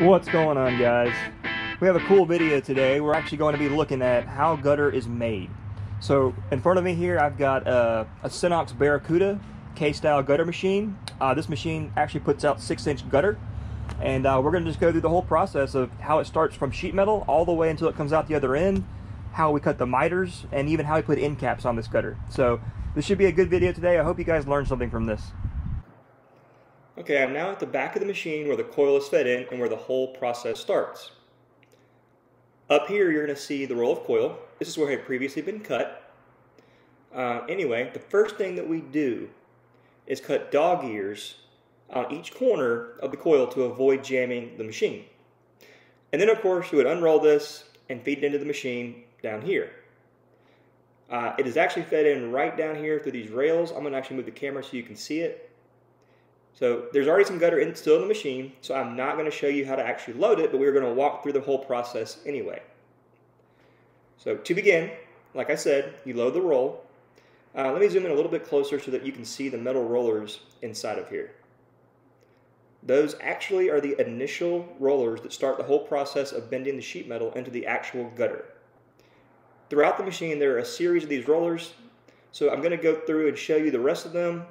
What's going on guys? We have a cool video today. We're actually going to be looking at how gutter is made. So in front of me here I've got a, Senox Barracuda K-style gutter machine. Uh, this machine actually puts out 6 inch gutter and uh, we're going to just go through the whole process of how it starts from sheet metal all the way until it comes out the other end, how we cut the miters, and even how we put end caps on this gutter. So this should be a good video today. I hope you guys learned something from this. Okay, I'm now at the back of the machine where the coil is fed in and where the whole process starts. Up here, you're going to see the roll of coil. This is where it had previously been cut. Uh, anyway, the first thing that we do is cut dog ears on each corner of the coil to avoid jamming the machine. And then, of course, you would unroll this and feed it into the machine down here. Uh, it is actually fed in right down here through these rails. I'm going to actually move the camera so you can see it. So there's already some gutter in, still in the machine, so I'm not going to show you how to actually load it, but we're going to walk through the whole process anyway. So to begin, like I said, you load the roll. Uh, let me zoom in a little bit closer so that you can see the metal rollers inside of here. Those actually are the initial rollers that start the whole process of bending the sheet metal into the actual gutter. Throughout the machine, there are a series of these rollers, so I'm going to go through and show you the rest of them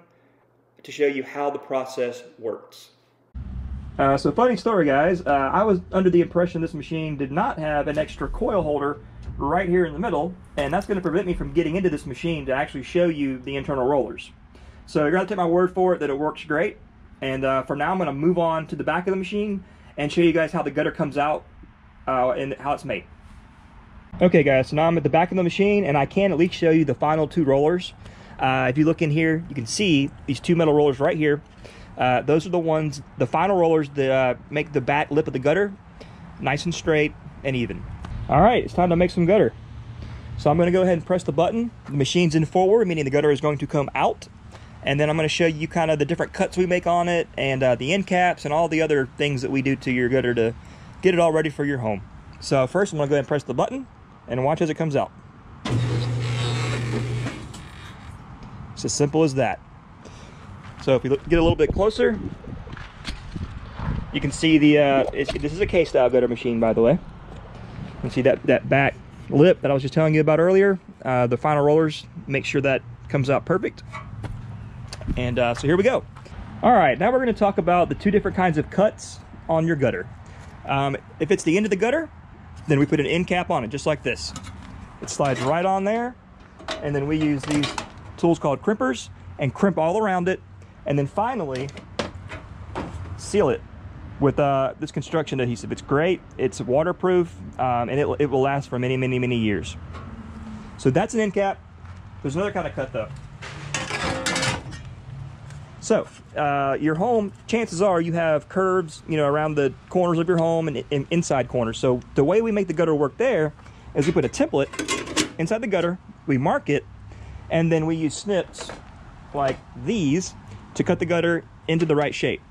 to show you how the process works. Uh, so funny story guys, uh, I was under the impression this machine did not have an extra coil holder right here in the middle, and that's going to prevent me from getting into this machine to actually show you the internal rollers. So you're going to take my word for it that it works great, and uh, for now I'm going to move on to the back of the machine and show you guys how the gutter comes out uh, and how it's made. Okay guys, so now I'm at the back of the machine and I can at least show you the final two rollers. Uh, if you look in here, you can see these two metal rollers right here. Uh, those are the ones, the final rollers that uh, make the back lip of the gutter nice and straight and even. All right, it's time to make some gutter. So I'm going to go ahead and press the button. The machine's in forward, meaning the gutter is going to come out. And then I'm going to show you kind of the different cuts we make on it and uh, the end caps and all the other things that we do to your gutter to get it all ready for your home. So first I'm going to go ahead and press the button and watch as it comes out. As simple as that. So if you look, get a little bit closer, you can see the, uh, this is a K-style gutter machine, by the way. You can see that, that back lip that I was just telling you about earlier. Uh, the final rollers make sure that comes out perfect. And uh, so here we go. All right, now we're gonna talk about the two different kinds of cuts on your gutter. Um, if it's the end of the gutter, then we put an end cap on it, just like this. It slides right on there, and then we use these tools called crimpers and crimp all around it and then finally seal it with uh, this construction adhesive. It's great, it's waterproof, um, and it, it will last for many, many, many years. So that's an end cap. There's another kind of cut though. So, uh, your home, chances are you have curves, you know, around the corners of your home and, and inside corners. So the way we make the gutter work there is we put a template inside the gutter, we mark it, and then we use snips like these to cut the gutter into the right shape.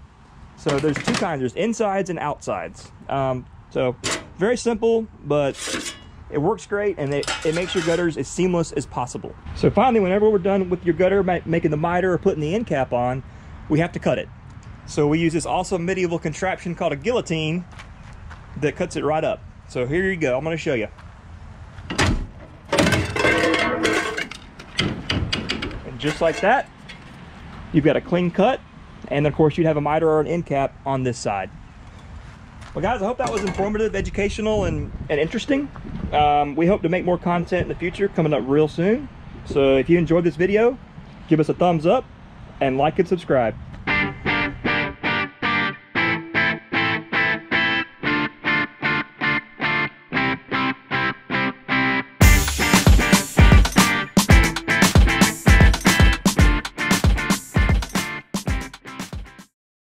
So there's two kinds, there's insides and outsides. Um, so very simple, but it works great and it, it makes your gutters as seamless as possible. So finally, whenever we're done with your gutter, making the miter or putting the end cap on, we have to cut it. So we use this awesome medieval contraption called a guillotine that cuts it right up. So here you go, I'm gonna show you. Just like that. You've got a clean cut, and of course you'd have a miter or an end cap on this side. Well guys, I hope that was informative, educational, and, and interesting. Um, we hope to make more content in the future coming up real soon. So if you enjoyed this video, give us a thumbs up and like and subscribe.